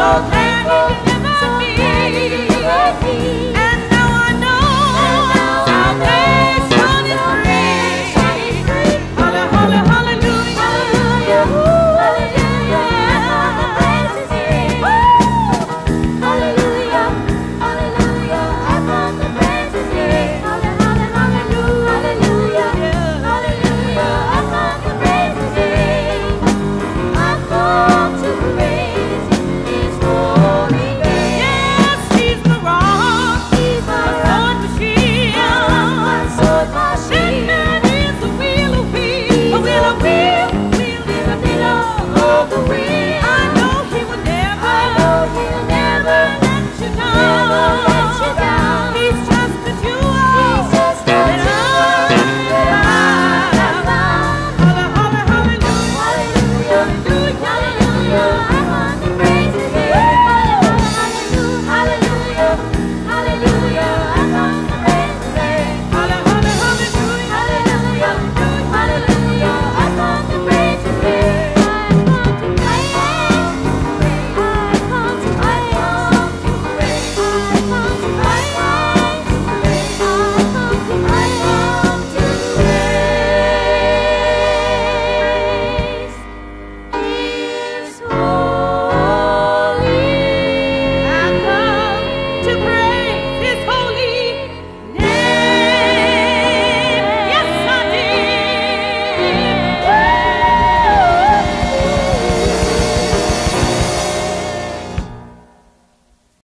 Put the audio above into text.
so glad.